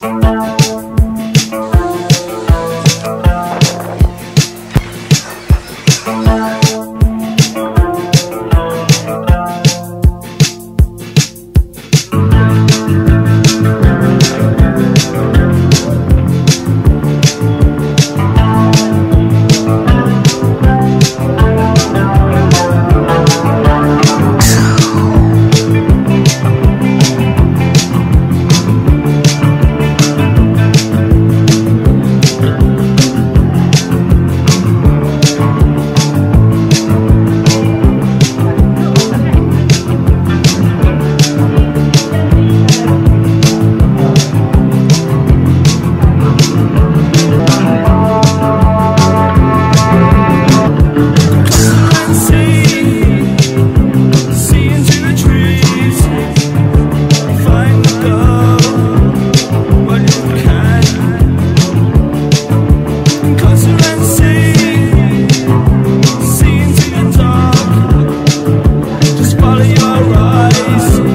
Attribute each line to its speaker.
Speaker 1: Thank peace.